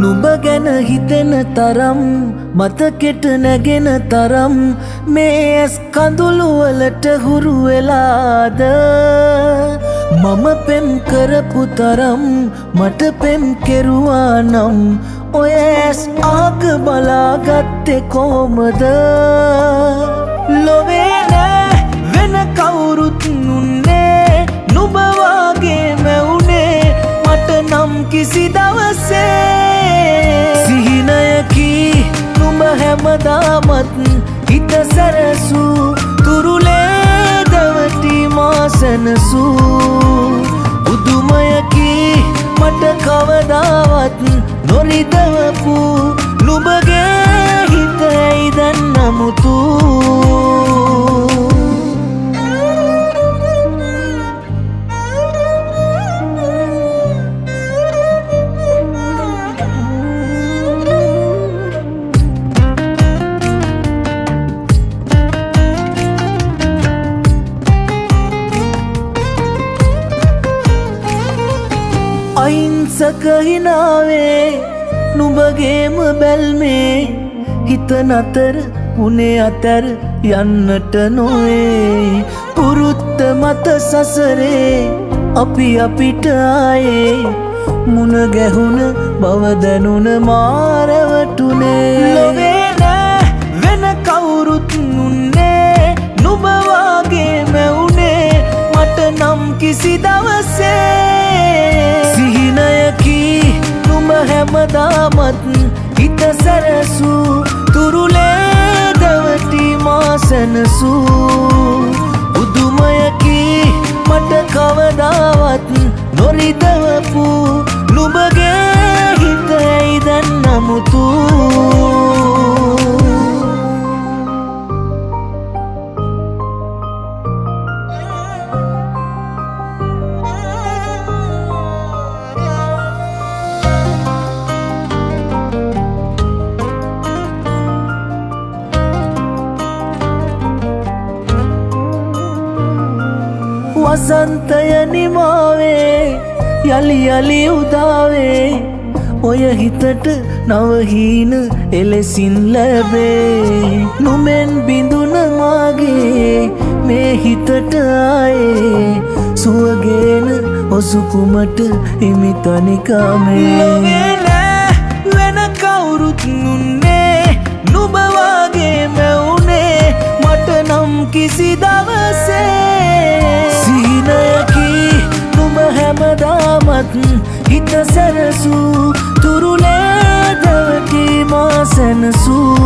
නුඹ ගැන හිතෙන තරම් මතකෙට නැගෙන තරම් මේ ඇස් කඳුළුවලට හුරු වෙලාද? මම පෙම් කරපු තරම් මට පෙම් කෙරුවා නම් ඔය ඇස් ආග බලාගත්තෙ කෝමද ලොවේ හැමදාමත් හිත සැරසූ තුරුලේ දවටි මාසැනසූ උදුමයකි මට කවදාවත් නොරිදවපු නුබගේ හිතයි දැන් නමුtuu අහිංසක හිනාවේ නුඹගේම බැල්මේ හිත නතර උනේ අතැර යන්නට නොවේ. පුරුත්ත මත සසරේ අපි අපිට ආයේ. මුණ ගැහුණ බවදැනුන මාරවටුනේ. ලොවේ නෑ වෙන කවුරුත් නුන්නේ. නුබවාගේ මැවුනේ. මට නම් කිසි දවසේ හැමදාමත් හිත සැරසූ තුරුලේ දවටි මාසැනසූ උදුමයකි මට කවදාවත් වසන්තය නිමාවේ යළි යළි උදාවේ. ඔය හිතට නවහීන එලෙසින් ලැබේ. නුමෙන් බිඳුන මාගේ මේ හිතට ආයේ. සුවගේන ඔසුකුමට හිමිතනිකාමේ වෙන කවුරුත් නුන්නේ. නුබවාගේ මැවුනේ මට නම් කිසි දවසේ. හැමදාමත් හිත සැරසූ තුරුලේ දවටි මාසැනසූ පුදුමයකි